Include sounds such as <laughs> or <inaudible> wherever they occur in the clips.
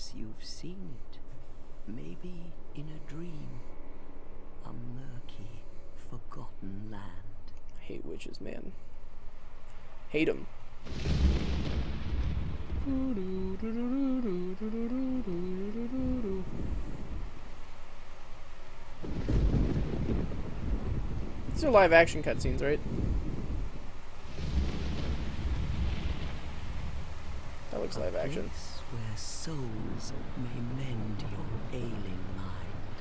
Perhaps you've seen it. Maybe in a dream. A murky, forgotten land. I hate witches, man. Hate them. These are live action cutscenes, right? That looks live action. Where souls may mend your ailing mind.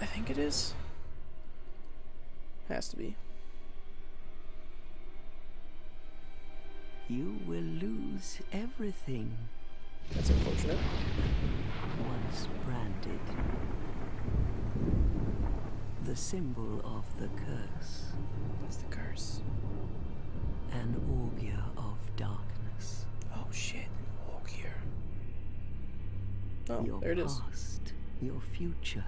I think it is. Has to be. You will lose everything That's unfortunate. once branded. The symbol of the curse, That's the curse. an augur of darkness. Oh shit. Walk here. Oh, your there it is. past, your future.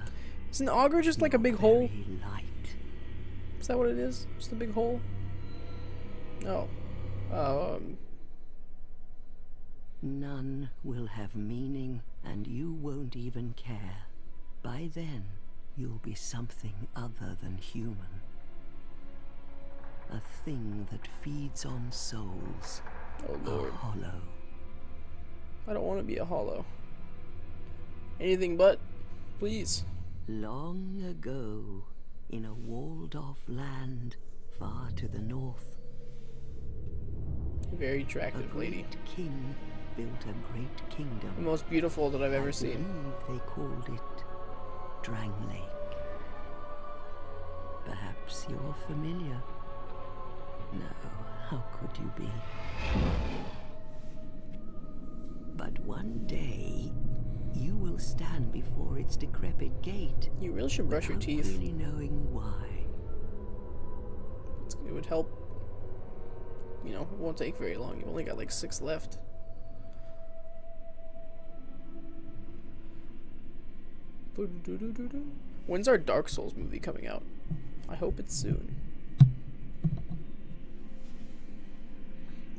Isn't auger just like a big hole? Light. Is that what it is? Just a big hole? Oh. Um, None will have meaning, and you won't even care. By then, you'll be something other than human. A thing that feeds on souls. oh lord. hollow. I don't want to be a hollow. Anything but, please. Long ago, in a walled off land far to the north, Very a attractive lady. great king built a great kingdom. The most beautiful that I've ever I seen. believe they called it Drang Lake. Perhaps you're familiar. No, how could you be? But one day, will stand before its decrepit gate. You really should brush your teeth. Really knowing why. It's- It would help. You know, it won't take very long. You've only got like six left. When's our Dark Souls movie coming out? I hope it's soon.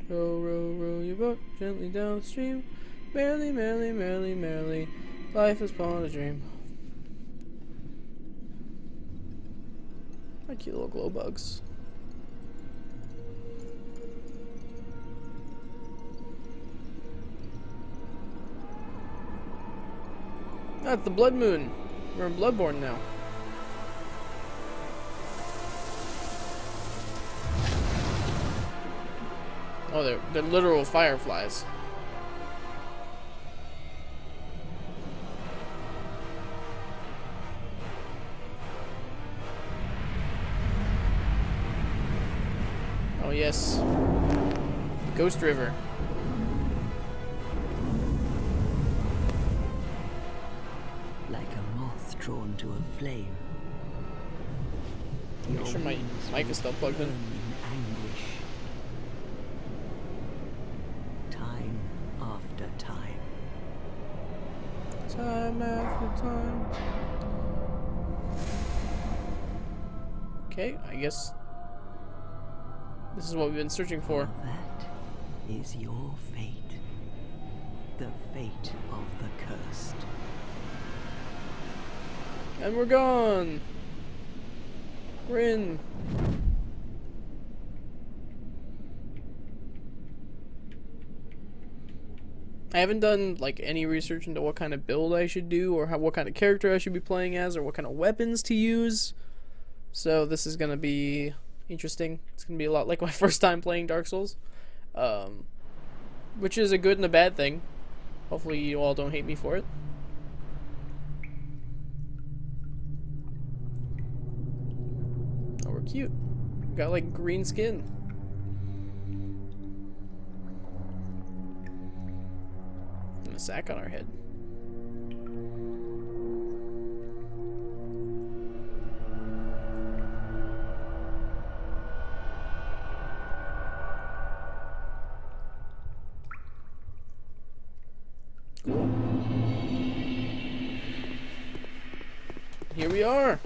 Row, row, row your boat gently downstream. Merrily, merrily, merrily, merrily. Life is but a dream. My cute little glow bugs. That's the Blood Moon. We're in Bloodborne now. Oh, they're, they're literal fireflies. Yes. Ghost River. Like a moth drawn to a flame. Make sure my mic is still plugged in. burn anguish. Time after time. Time after time. Okay, I guess this is what we've been searching for. That is your fate. The fate of the cursed. And we're gone. We're in. I haven't done like any research into what kind of build I should do or how, what kind of character I should be playing as or what kind of weapons to use. So this is going to be interesting. It's to be a lot like <laughs> my first time playing Dark Souls. Um, which is a good and a bad thing. Hopefully you all don't hate me for it. Oh, we're cute. Got like green skin. And a sack on our head. Here we are.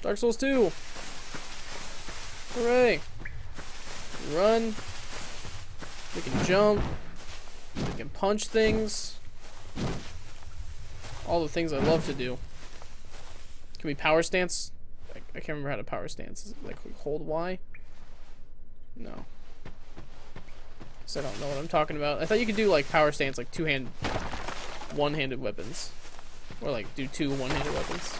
Dark Souls 2. Hooray. Run. We can jump. We can punch things. all the things I love to do. Can we power stance? I, I can't remember how to power stance. Is it like hold Y? No. Guess I don't know what I'm talking about. I thought you could do like power stance, like two hand, one handed weapons. Or like do two one handed weapons.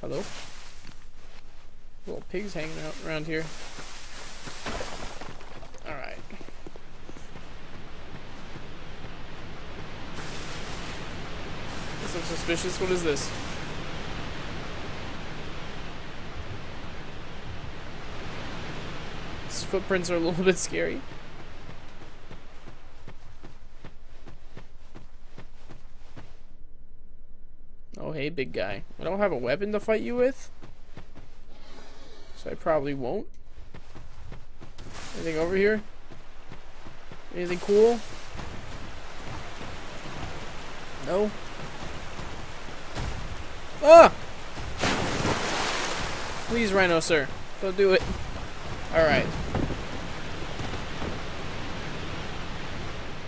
Hello? Little pigs hanging out around here. Alright. This looks suspicious. What is this? These footprints are a little <laughs> bit scary. Oh, big guy. I don't have a weapon to fight you with. So I probably won't. Anything over here? Anything cool? No? Ah! Please, Rhino, sir. Don't do it. Alright.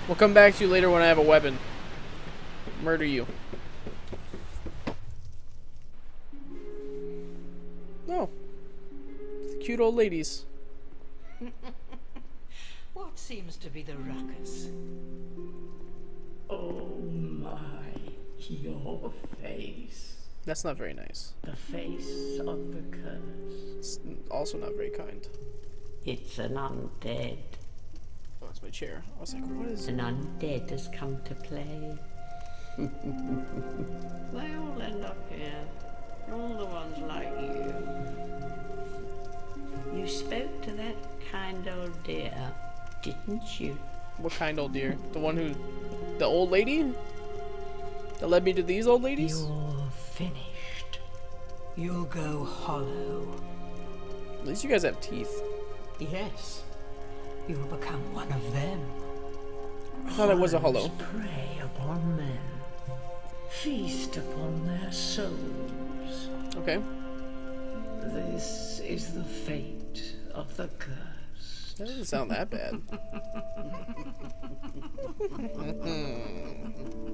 We'll come back to you later when I have a weapon. Murder you. Old ladies. <laughs> What seems to be the ruckus? Oh my, your face. That's not very nice. The face of the curse. It's also not very kind. It's an undead. Oh, that's my chair. I was like, what is... An undead has come to play. <laughs> they all end up here. All the ones like you. You spoke to that kind old dear, didn't you? What kind old dear? The one who... The old lady? That led me to these old ladies? You're finished. You'll go hollow. At least you guys have teeth. Yes. You'll become one of them. I thought it was a hollow. Prey upon men. Feast upon their souls. Okay. This is the fate of the curse. That doesn't sound that bad. <laughs>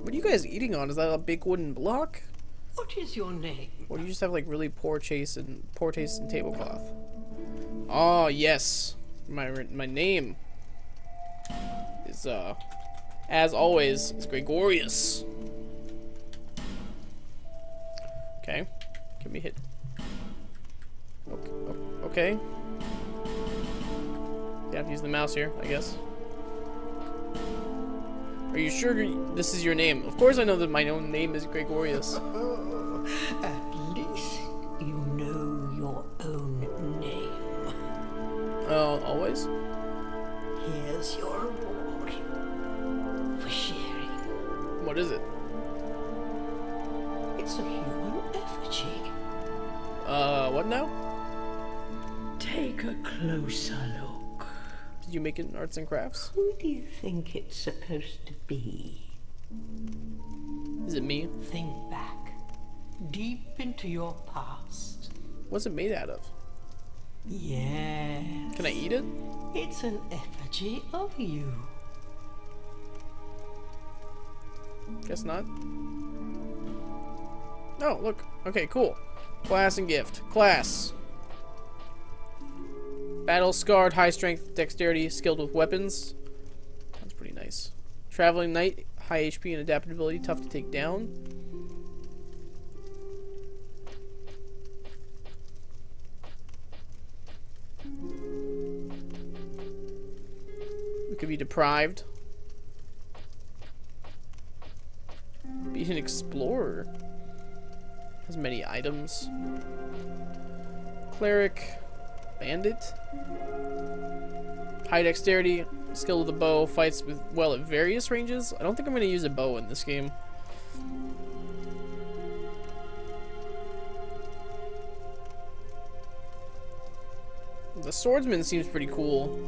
what are you guys eating on? Is that a big wooden block? What is your name? Or do you just have like really poor taste and poor taste in tablecloth? Oh yes, my my name is uh, as always, is Gregorius. Okay, can we hit? Okay, okay. Have to use the mouse here, I guess. Are you sure this is your name? Of course I know that my own name is Gregorius. <laughs> At least you know your own name. Oh, always? Here's your reward for sharing. What is it? It's a human effigy. Uh, what now? Take a closer look. Did you make it in arts and crafts? Who do you think it's supposed to be? Is it me? Think back, deep into your past. What's it made out of? Yes, Can I eat it? it's an effigy of you. Guess not. Oh, look. Okay, cool. Class and gift. Class. Battle scarred, high strength, dexterity, skilled with weapons. That's pretty nice. Traveling knight, high HP and adaptability, tough to take down. We could be deprived. Be an explorer. Has many items. Cleric. Bandit. High dexterity. Skill of the bow. Fights with well at various ranges. I don't think I'm going to use a bow in this game. The swordsman seems pretty cool.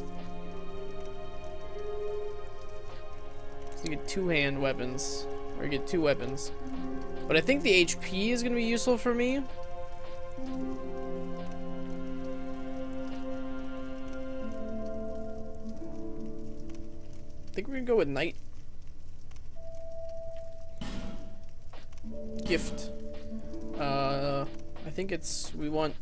You get two hand weapons. Or you get two weapons. But I think the HP is going to be useful for me. Think we're gonna go with knight. Gift. Uh, I think it's we want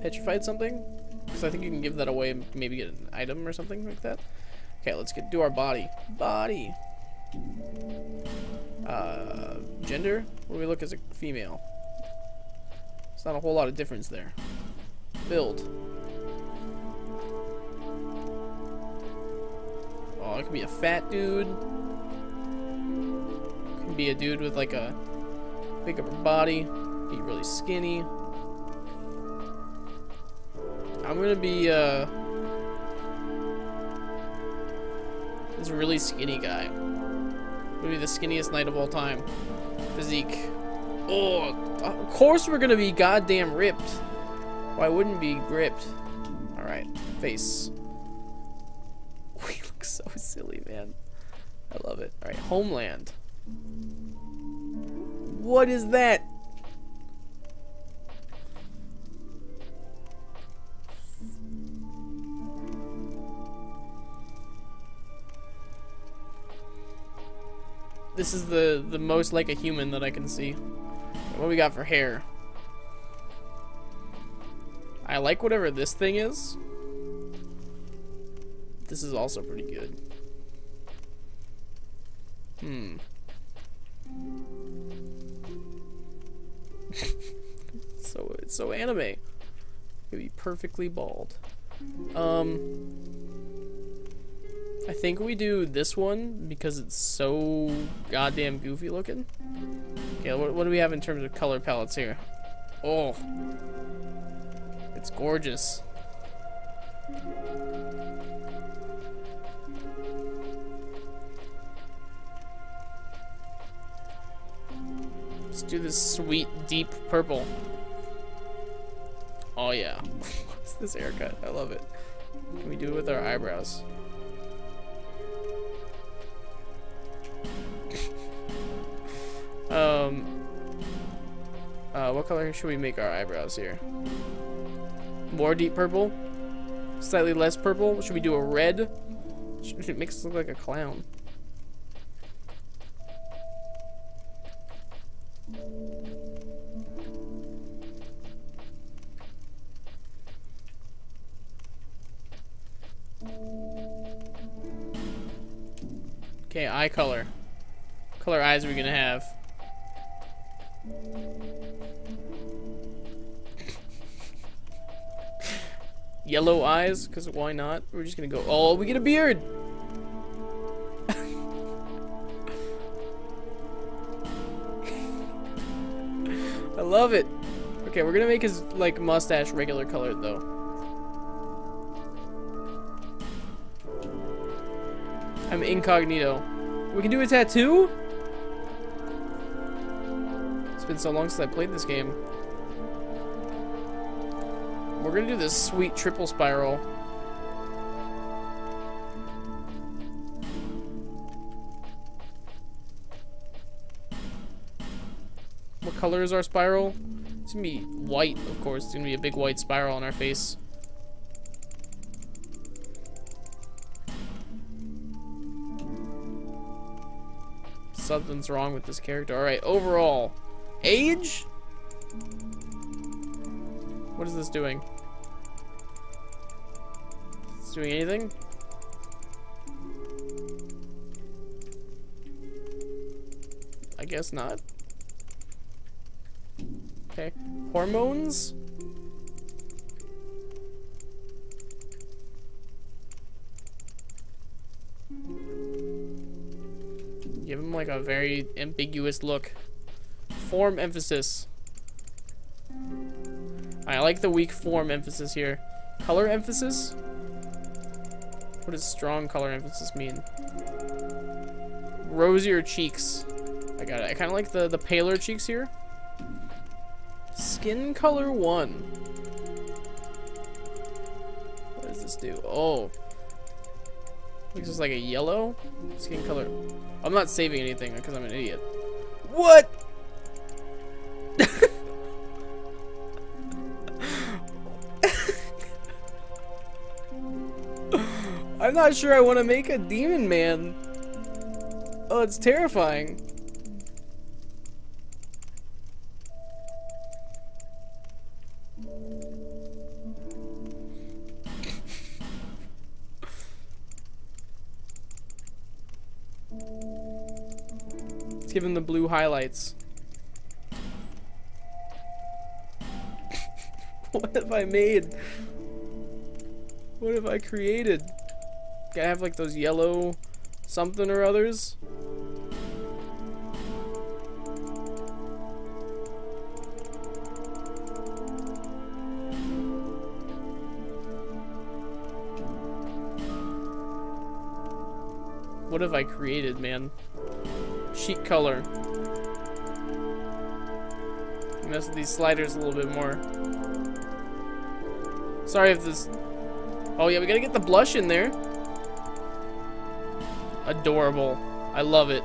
petrified something because I think you can give that away and maybe get an item or something like that. Okay, let's get do our body. Body. Uh, gender. What do we look as a female? It's not a whole lot of difference there. Build. Oh, it could be a fat dude. Could be a dude with like a big upper body. Be really skinny. I'm gonna be uh this really skinny guy. Maybe the skinniest knight of all time. Physique. Oh, of course we're gonna be goddamn ripped. Why wouldn't be ripped? Alright, face. Man. I love it. Alright, homeland. What is that? This is the the most like a human that I can see. What we got for hair? I like whatever this thing is. This is also pretty good. Hmm. <laughs> so it's so anime. Could be perfectly bald. Um I think we do this one because it's so goddamn goofy looking. Okay, what, what do we have in terms of color palettes here? Oh. It's gorgeous. Let's do this sweet, deep purple. Oh yeah. <laughs> What's this haircut? I love it. Can we do it with our eyebrows? <laughs> um, uh, what color should we make our eyebrows here? More deep purple? Slightly less purple? Should we do a red? It makes us look like a clown. Eyes, because why not? We're just gonna go, oh, we get a beard! <laughs> I love it. Okay, we're gonna make his, like, mustache regular colored, though. I'm incognito. We can do a tattoo? It's been so long since I played this game. We're gonna do this sweet triple spiral. What color is our spiral? It's gonna be white, of course. It's gonna be a big white spiral on our face. Something's wrong with this character. Alright, overall. Age? What is this doing? Doing anything? I guess not. Okay. Hormones? Give him like a very ambiguous look. Form emphasis. I like the weak form emphasis here. Color emphasis? What does strong color emphasis mean? Rosier cheeks. I got it. I kind of like the, the paler cheeks here. Skin color one. What does this do? Oh. Looks just like a yellow skin color. I'm not saving anything because I'm an idiot. What? I'm not sure I want to make a demon man. Oh, it's terrifying. Let's give him the blue highlights. <laughs> what have I made? What have I created? Gotta have like those yellow something or others. What have I created, man? Sheet color. Mess with these sliders a little bit more. Sorry if this... Oh yeah, we gotta get the blush in there. Adorable. I love it.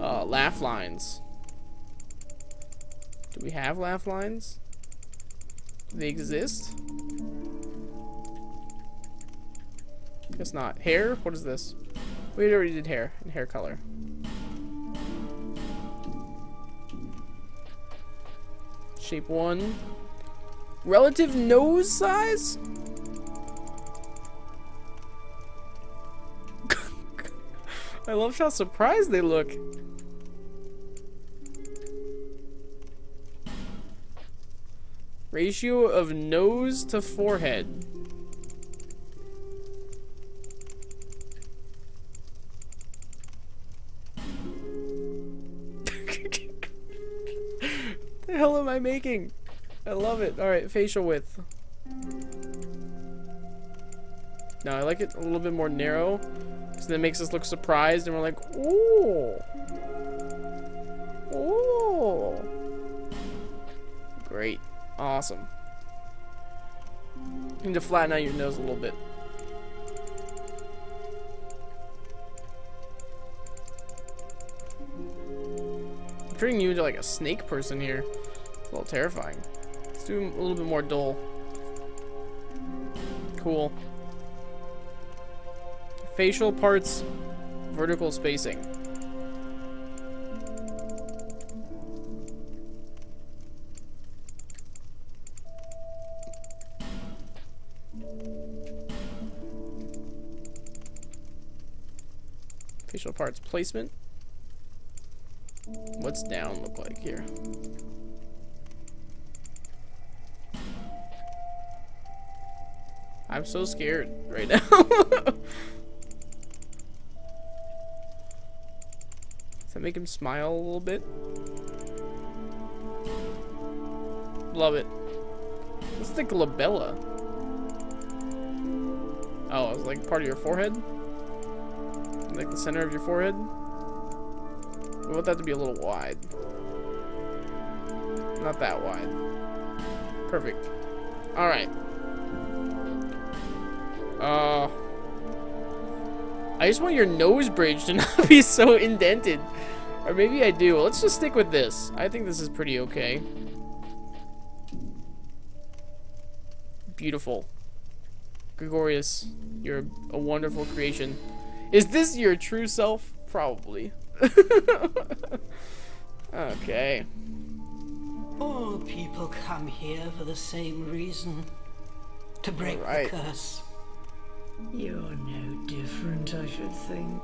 Uh, laugh lines. Do we have laugh lines? Do they exist? Guess not. Hair? What is this? We already did hair and hair color. Shape one. Relative nose size? I love how surprised they look. Ratio of nose to forehead. <laughs> the hell am I making? I love it. Alright, facial width. Now I like it a little bit more narrow. Then it makes us look surprised and we're like, ooh. Ooh. Great. Awesome. You need to flatten out your nose a little bit. I'm turning you into like a snake person here. It's a little terrifying. Let's do a little bit more dull. Cool. Facial parts, vertical spacing. Facial parts placement. What's down look like here? I'm so scared right now. <laughs> Make him smile a little bit? Love it. What's the glabella? Oh, it's like part of your forehead? Like the center of your forehead? We want that to be a little wide. Not that wide. Perfect. Alright. Uh, I just want your nose bridge to <laughs> not be so indented. Or maybe I do. Let's just stick with this. I think this is pretty okay. Beautiful. Gregorius, you're a wonderful creation. Is this your true self? Probably. <laughs> okay. All people come here for the same reason. To break Right. the curse. You're no different, I should think.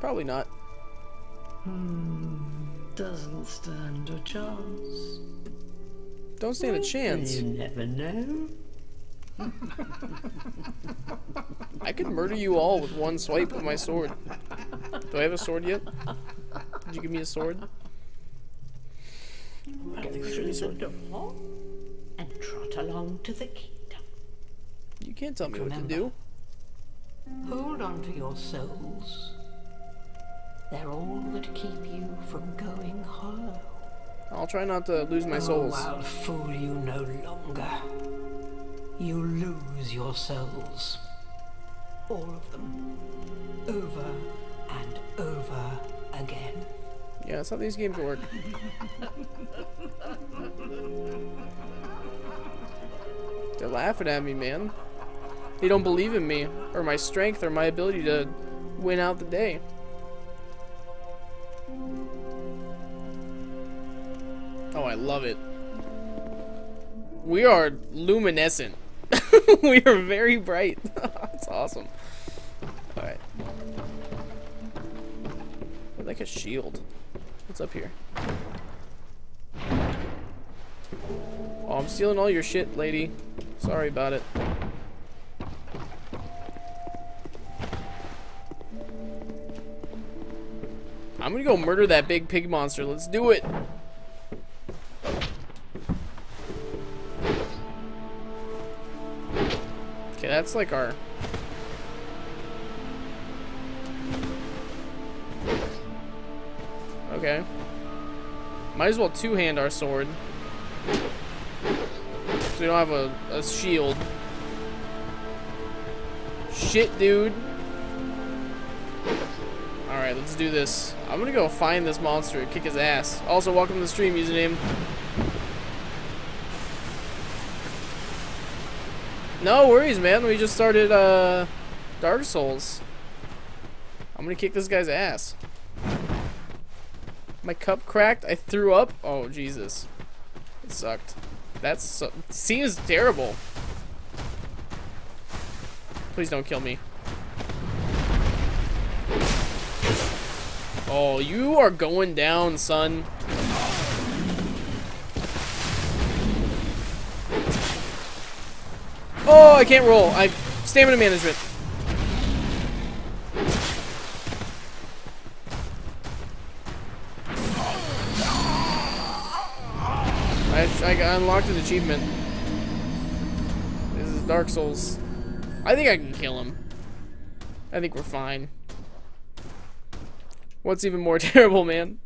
Probably not. Hmm, doesn't stand a chance. Don't stand a chance. You never know. I could murder you all with one swipe of my sword. Do I have a sword yet? Did you give me a sword? Go through the door and trot along to the kingdom. You can't tell me what to do. Hold on to your souls. They're all that keep you from going hollow. I'll try not to lose my Oh, souls. I'll fool you no longer. You lose your souls. All of them. Over and over again. Yeah, that's how these games work. <laughs> They're laughing at me, man. They don't believe in me, or my strength, or my ability to win out the day. Oh, I love it. We are luminescent. <laughs> we are very bright. <laughs> That's awesome. Alright. Like a shield. What's up here? Oh, I'm stealing all your shit, lady. Sorry about it. I'm gonna go murder that big pig monster. Let's do it. Okay, that's like our... Okay. Might as well two-hand our sword. So we don't have a, a shield. Shit, dude. Alright, let's do this. I'm gonna go find this monster and kick his ass. Also, welcome to the stream username. No worries, man. We just started uh, Dark Souls. I'm gonna kick this guy's ass. My cup cracked. I threw up. Oh, Jesus. It sucked. That seems terrible. Please don't kill me. Oh, you are going down, son. Oh, I can't roll. I stamina management. I, I unlocked an achievement. This is Dark Souls. I think I can kill him. I think we're fine. What's even more <laughs> terrible, man?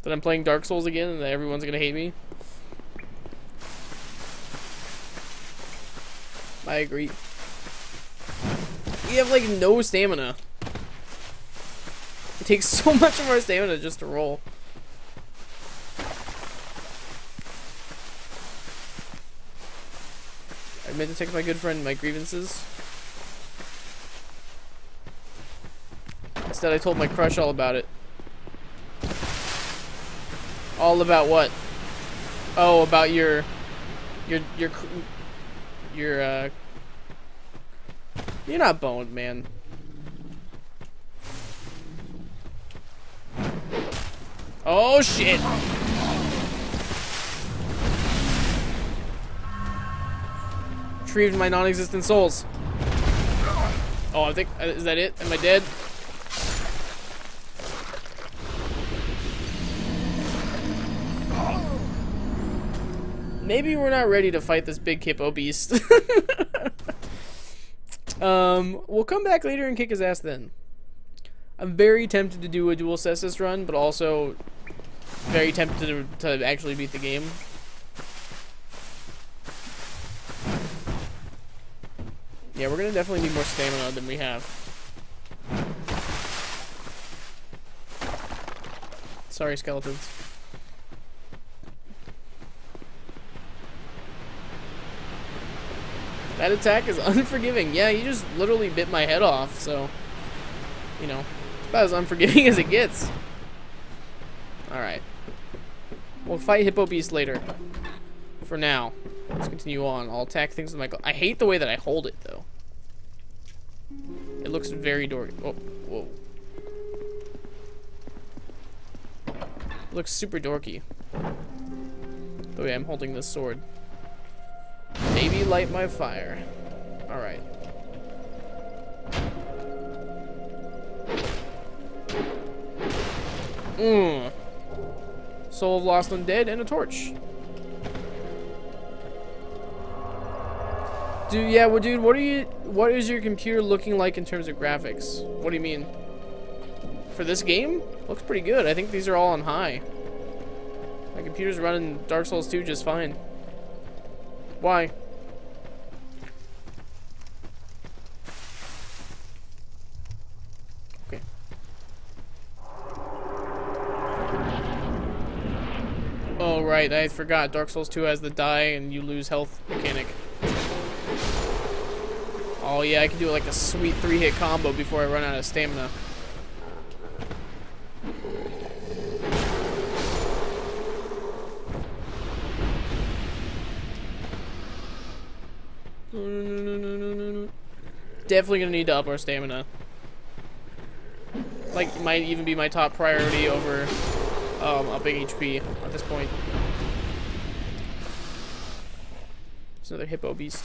That I'm playing Dark Souls again and that everyone's gonna hate me? I agree. We have like no stamina. It takes <laughs> so much of our stamina just to roll. I meant to text my good friend my grievances. Instead, I told my crush all about it. All about what? Oh, about your, your, your, your, uh, you're not boned, man. Oh, shit. Retrieved my non-existent souls. Oh, I think, uh, is that it? Am I dead? Maybe we're not ready to fight this big hippo beast. <laughs> um, we'll come back later and kick his ass then. I'm very tempted to do a dual Cestus run, but also very tempted to, to actually beat the game. Yeah, we're gonna definitely need more stamina than we have. Sorry, skeletons. That attack is <laughs> unforgiving. Yeah, he just literally bit my head off, so... You know, about as unforgiving as it gets. Alright. We'll fight Hippo Beast later. For now. Let's continue on. I'll attack things with my... I hate the way that I hold it, though. It looks very dorky. Oh, whoa. It looks super dorky. The way I'm holding this sword. Maybe light my fire. Alright. Mmm. Soul of Lost Undead and a torch. Dude, yeah, well, dude, what are you, what is your computer looking like in terms of graphics? What do you mean? For this game? Looks pretty good. I think these are all on high. My computer's running Dark Souls 2 just fine. Why? Okay. Oh, right. I forgot. Dark Souls 2 has the die and you lose health mechanic. Oh yeah, I can do like a sweet three-hit combo before I run out of stamina. Definitely gonna need to up our stamina. Like, might even be my top priority over um, upping HP at this point. It's another hippo beast.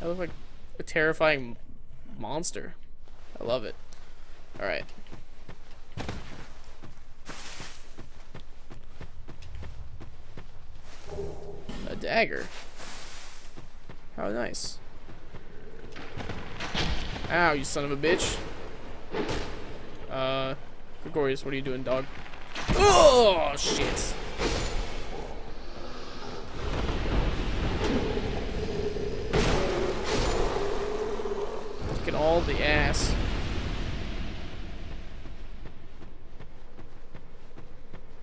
That looks like a terrifying monster. I love it. Alright. Dagger. How nice. Ow, you son of a bitch. Uh, Gregorius, what are you doing, dog? Oh, shit. Look at all the ass.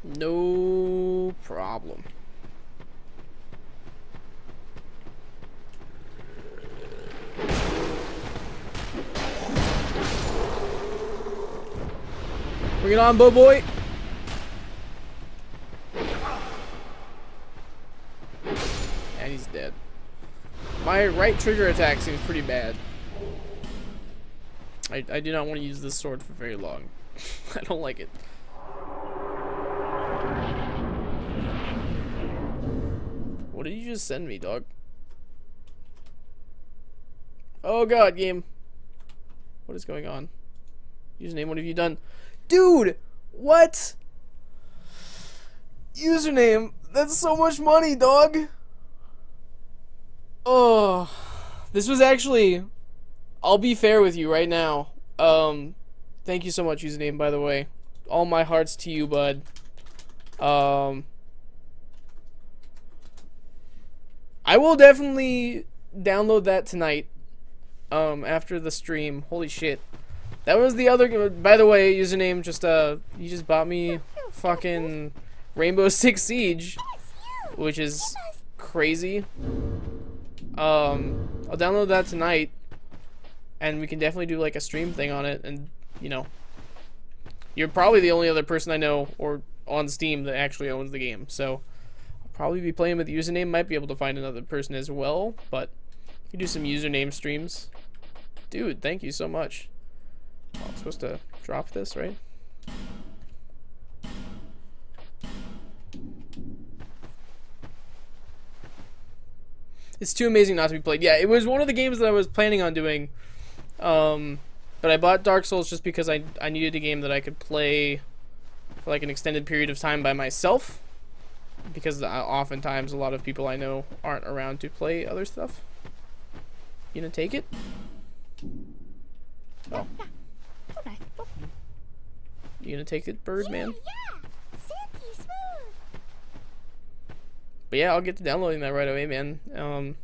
No problem. Bring it on, Bo Boy. And he's dead. My right trigger attack seems pretty bad. I, I do not want to use this sword for very long. <laughs> I don't like it. What did you just send me, dog? Oh god, game. What is going on? Username, what have you done? Dude! What? Username, that's so much money, dog! Oh. This was actually... I'll be fair with you right now. Um, thank you so much, username, by the way. All my hearts to you, bud. Um... I will definitely download that tonight. Um, after the stream. Holy shit. That was the other. By the way, username just uh, you just bought me fucking Rainbow <laughs> Six Siege, which is crazy. Um, I'll download that tonight, and we can definitely do like a stream thing on it. And you know, you're probably the only other person I know or on Steam that actually owns the game. So I'll probably be playing with the username. Might be able to find another person as well, but you do some username streams. Dude, thank you so much. Oh, I'm supposed to drop this, right? It's too amazing not to be played. Yeah, it was one of the games that I was planning on doing. Um, but I bought Dark Souls just because I, I needed a game that I could play for like an extended period of time by myself. Because oftentimes a lot of people I know aren't around to play other stuff. You gonna take it? Oh. You gonna take it, Birdman? bird man? But yeah, I'll get to downloading that right away, man. Um,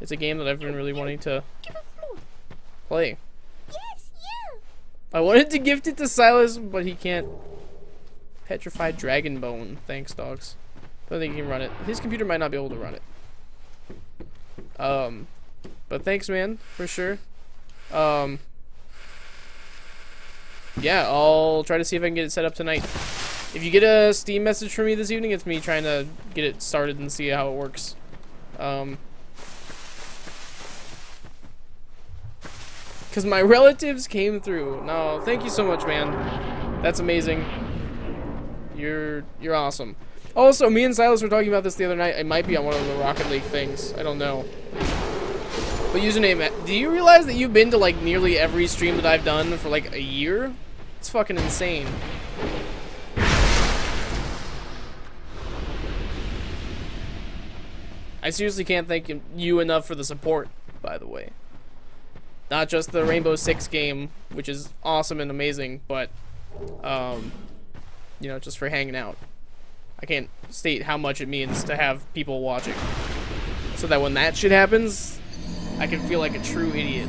it's a game that I've been really wanting to play. I wanted to gift it to Silas, but he can't. Petrified Dragon Bone. Thanks, dogs. I don't think he can run it. His computer might not be able to run it. Um, but thanks, man, for sure. Um, yeah, I'll try to see if I can get it set up tonight. If you get a Steam message from me this evening, it's me trying to get it started and see how it works. Um, Because my <laughs> relatives came through. No, thank you so much, man. That's amazing. You're you're awesome. Also, me and Silas were talking about this the other night. It might be on one of the Rocket League things. I don't know. But username, do you realize that you've been to like nearly every stream that I've done for like a year? It's fucking insane. I seriously can't thank you enough for the support, by the way. Not just the Rainbow Six game, which is awesome and amazing, but, um, you know, just for hanging out. I can't state how much it means to have people watching. So that when that shit happens, I can feel like a true idiot.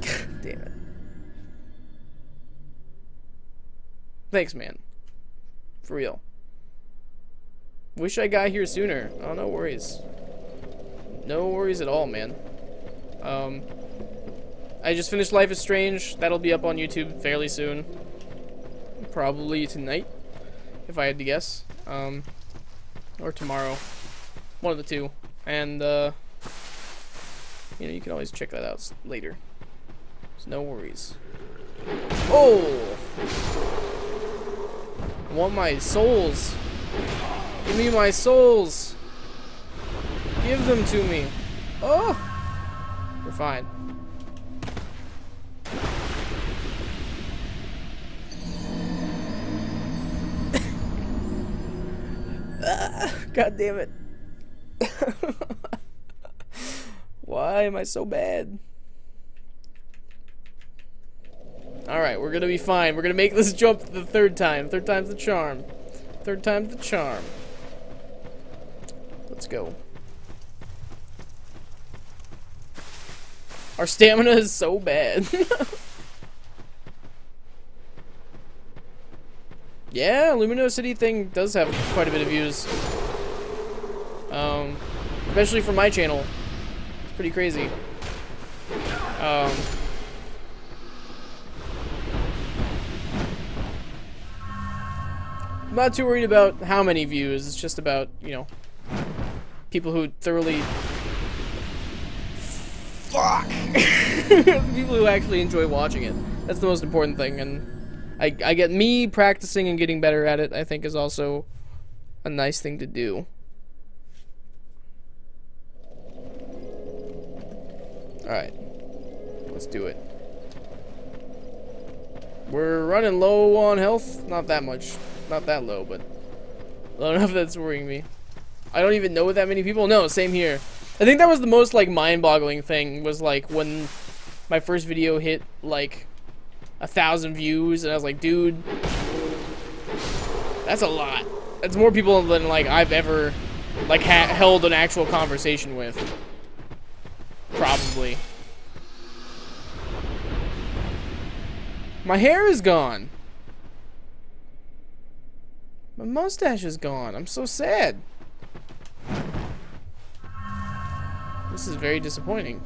<laughs> Damn it. Thanks, man. For real. Wish I got here sooner. Oh, no worries. No worries at all, man. Um, I just finished Life is Strange. That'll be up on YouTube fairly soon. Probably tonight, if I had to guess. Um, or tomorrow. One of the two. And, uh, you know, you can always check that out later. So no worries. Oh! I want my souls. Give me my souls. Give them to me. Oh! We're fine. <laughs> God damn it. <laughs> Why am I so bad? Alright, we're gonna be fine. We're gonna make this jump the third time. Third time's the charm. Third time's the charm. Let's go. Our stamina is so bad. <laughs> yeah, Luminosity thing does have quite a bit of views. Um, especially for my channel. It's pretty crazy. Um, I'm not too worried about how many views. It's just about, you know, people who thoroughly... Fuck! <laughs> people who actually enjoy watching it. That's the most important thing, and I, I get me practicing and getting better at it, I think is also a nice thing to do. Alright. Let's do it. We're running low on health. Not that much. Not that low, but <laughs> low enough that's worrying me. I don't even know that many people. No, same here. I think that was the most like mind-boggling thing was like when my first video hit like a thousand views, and I was like, dude, that's a lot. That's more people than like I've ever like held an actual conversation with. Probably. My hair is gone. My mustache is gone. I'm so sad. This is very disappointing.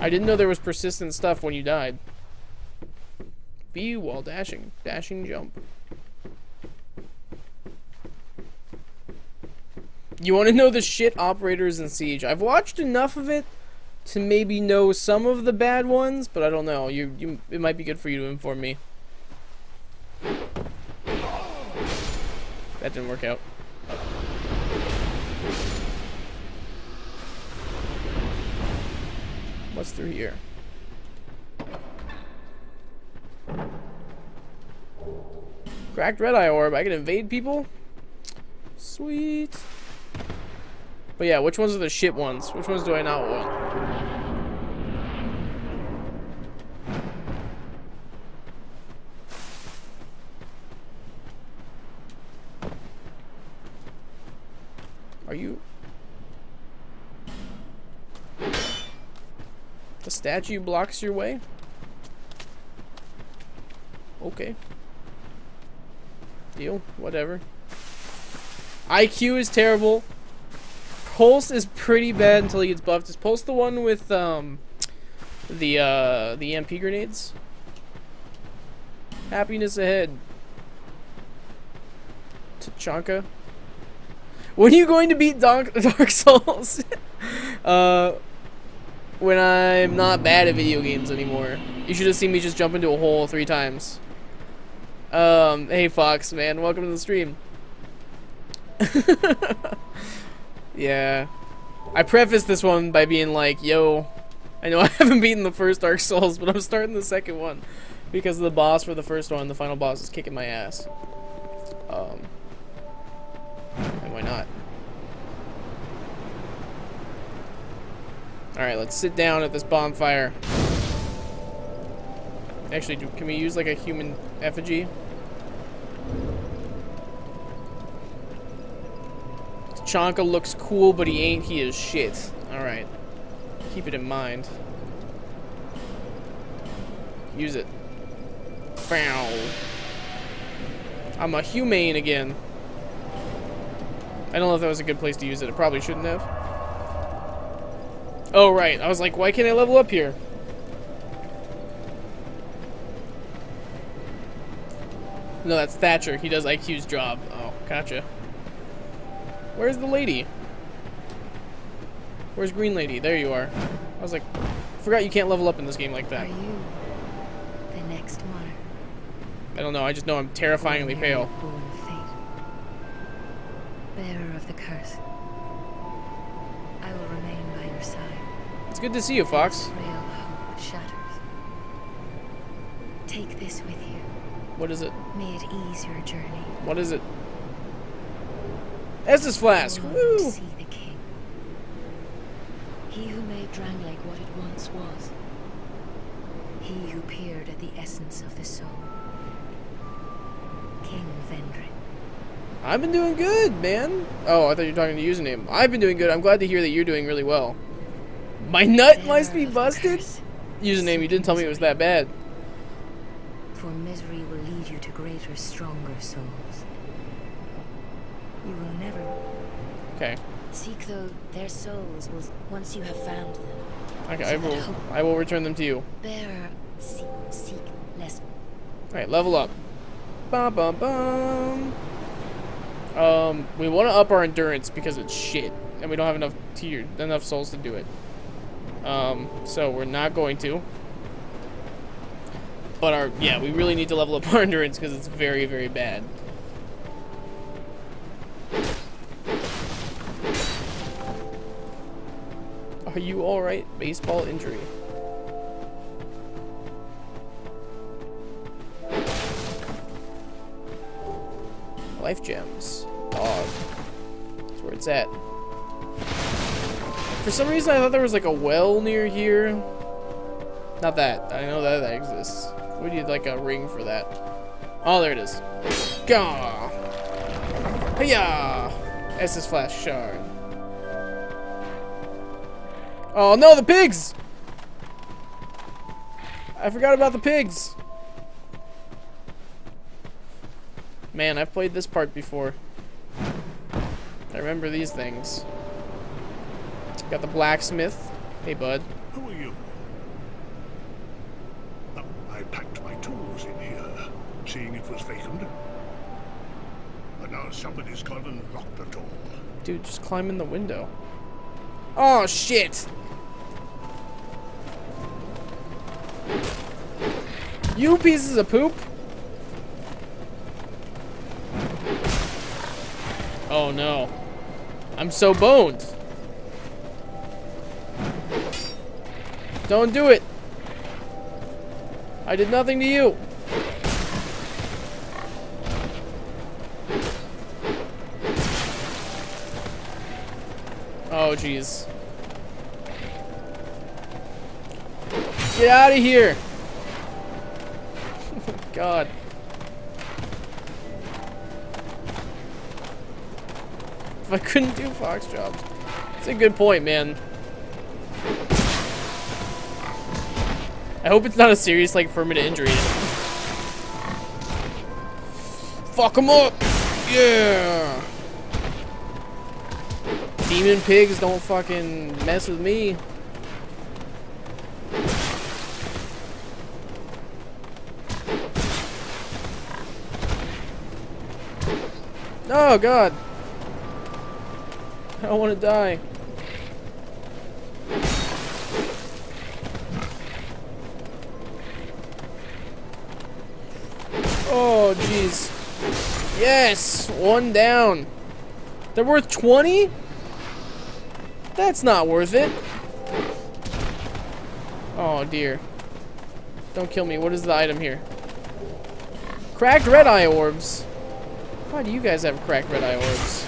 I didn't know there was persistent stuff when you died. B while dashing. Dashing jump. You want to know the shit operators in Siege? I've watched enough of it to maybe know some of the bad ones, but I don't know. You, you, it might be good for you to inform me. That didn't work out. What's through here? Cracked red eye orb. I can invade people? Sweet. But yeah, which ones are the shit ones? Which ones do I not want? Are you... The statue blocks your way? Okay. Deal. Whatever. IQ is terrible. Pulse is pretty bad until he gets buffed. Is Pulse the one with um the uh the EMP grenades? Happiness ahead. Tachanka. When are you going to beat Dark, <laughs> Dark Souls? <laughs> uh, when I'm not bad at video games anymore. You should have seen me just jump into a hole three times. Um, hey Fox, man, welcome to the stream. <laughs> yeah. I preface this one by being like, yo, I know <laughs> I haven't beaten the first Dark Souls, but I'm starting the second one. Because the boss for the first one, the final boss, is kicking my ass. Um, and why not? Alright, let's sit down at this bonfire. Actually, do, can we use like a human effigy? Chanka looks cool, but he ain't. He is shit. Alright. Keep it in mind. Use it. Foul. I'm a humane again. I don't know if that was a good place to use it. It probably shouldn't have. Oh, right. I was like, why can't I level up here? No, that's Thatcher. He does IQ's job. Oh, gotcha. Where's the lady? Where's Green Lady? There you are. I was like, forgot you can't level up in this game like that. Are you the next monarch? I don't know. I just know I'm terrifyingly pale. Born of fate. Bearer of the curse. I will remain by your side. It's good to see you, Fox. Real hope shatters. Take this with you. What is it? May it ease your journey. What is it? Estus Flask. Go on Woo! See the king. He who made Drangleic what it once was. He who peered at the essence of the soul. King Vendrick. I've been doing good, man. Oh, I thought you were talking to username. I've been doing good. I'm glad to hear that you're doing really well. My nut must be busted? Username, you didn't tell me it was that bad. For misery will lead you to greater, stronger souls. You will never Okay. seek though their souls will once you have found them. Okay, I will I will return them to you. Bearer seek seek less Alright, level up. Bum bum bum. Um, we want to up our endurance because it's shit, and we don't have enough tier, enough souls to do it. Um, so we're not going to. But our yeah, we really need to level up <laughs> our endurance because it's very very bad. Are you all right? Baseball injury. Life gems. Dog. That's where it's at. For some reason, I thought there was like a well near here. Not that. I know that that exists. We need like a ring for that. Oh, there it is. Gah! Hiya! Estus Flask Shard. Oh no, the pigs! I forgot about the pigs. Man, I've played this part before. I remember these things. Got the blacksmith. Hey, bud. Who are you? Oh, I packed my tools in here, seeing it was vacant. But now somebody's gone and locked the door. Dude, just climb in the window. Oh, shit! You pieces of poop! Oh no. I'm so boned. Don't do it. I did nothing to you. Oh, jeez. Get out of here! <laughs> God. If I couldn't do fox jobs. It's a good point, man. I hope it's not a serious, like, permanent injury. Fuck him up! Yeah! Demon pigs don't fucking mess with me. Oh god. I don't want to die. Oh jeez. Yes, one down. They're worth 20? That's not worth it. Oh dear. Don't kill me. What is the item here? Cracked red eye orbs. Why do you guys have cracked red eye orbs?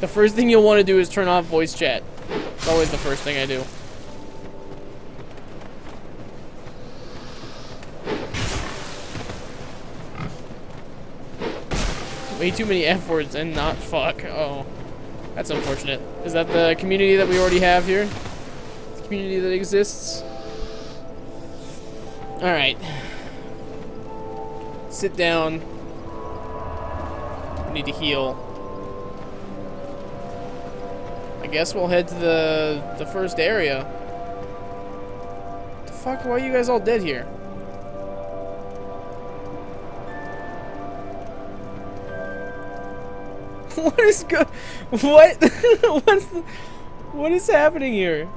The first thing you'll want to do is turn off voice chat. It's always the first thing I do. Way too many F words and not fuck. Oh. That's unfortunate. Is that the community that we already have here? Community that exists? Alright. Sit down. Need to heal. I guess we'll head to the the first area. The fuck? Why are you guys all dead here? <laughs> what is go? What? <laughs> What's the? What is happening here?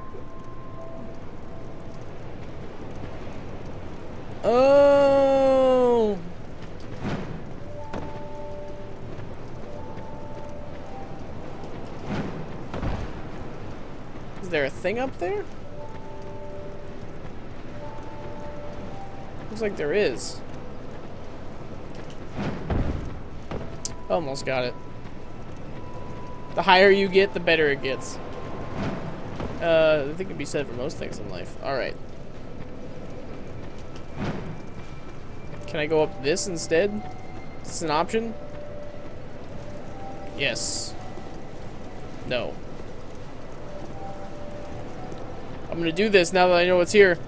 Oh. Is there a thing up there? Looks like there is. Almost got it. The higher you get, the better it gets. Uh, I think it'd be said for most things in life. Alright. Can I go up this instead? Is this an option? Yes. No. I'm gonna do this now that I know what's here.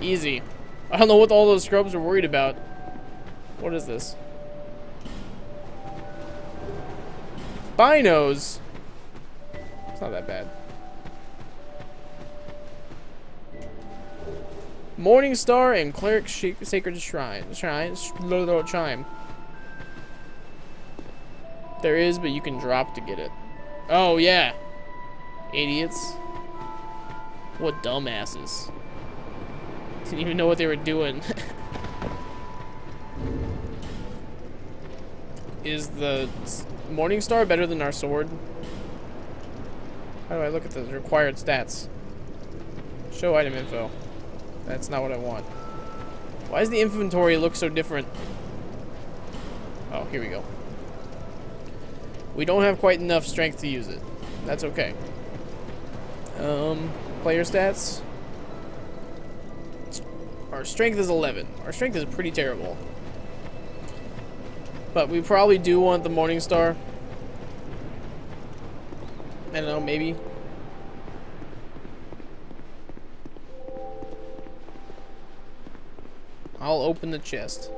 Easy. I don't know what all those scrubs are worried about. What is this? Binos. It's not that bad. Morning Star and Cleric Sh Sacred Shrine. Shrine. Sh chime. There is, but you can drop to get it. Oh, yeah. Idiots. What dumbasses. Didn't even know what they were doing. <laughs> is the Morning Star better than our sword? How do I look at the required stats? Show item info. That's not what I want. Why does the inventory look so different? Oh, here we go. We don't have quite enough strength to use it. That's okay. Um, player stats. Our strength is 11. Our strength is pretty terrible. But we probably do want the Morning Star. I don't know, maybe. I'll open the chest.